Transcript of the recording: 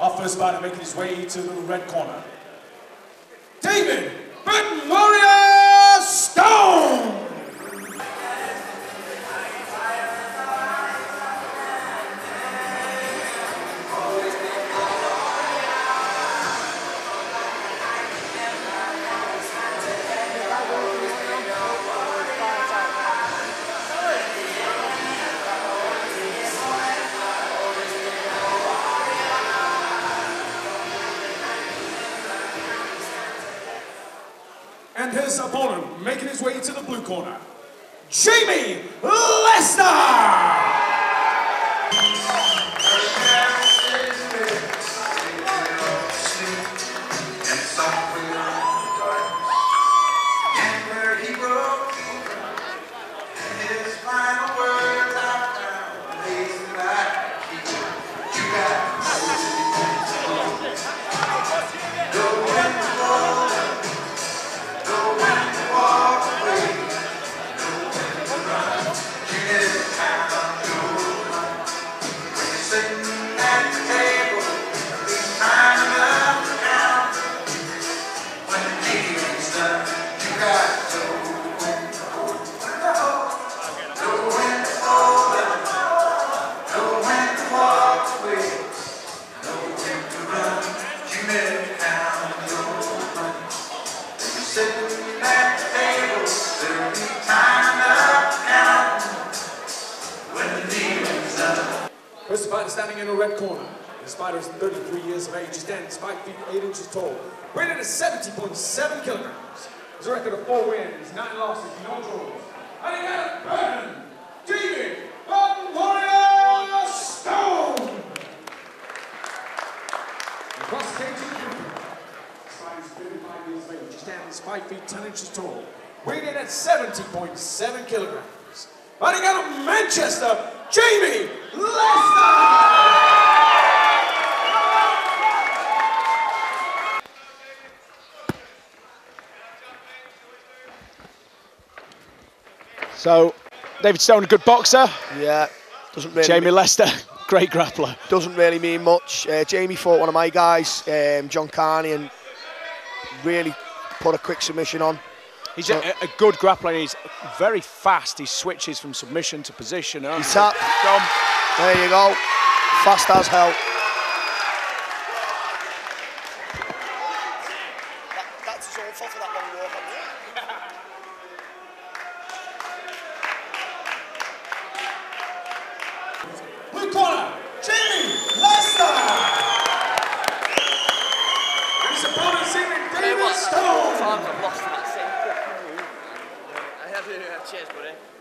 Our first fighter making his way to the red corner. And his opponent making his way to the blue corner, Jamie Lester! First fighter standing in the red corner. This fighter is 33 years of age, he stands 5 feet 8 inches tall, weighted at 70.7 kilograms. His record of 4 wins, 9 losses, no draws. And he got a Burton, David, Warrior Stone! Across the cage in the blue corner. This fighter is 35 years of age, stands 5 feet 10 inches tall, weighted at 70.7 kilograms. Fighting out of Manchester, Jamie Lester! So, David Stone, a good boxer. Yeah, doesn't really Jamie mean, Lester, great grappler. doesn't really mean much. Uh, Jamie fought one of my guys, um, John Carney, and really put a quick submission on. He's a, a good grappler. He's very fast. He switches from submission to position. Oh, He's tap. Gone. There you go. Fast as hell. that's his own fault for that long walk. Blue corner, Jamie I've lost about seven. I have a cheers, buddy.